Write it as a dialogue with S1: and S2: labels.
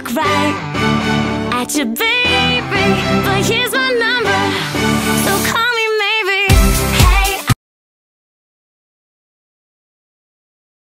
S1: look right at your baby. But here's my.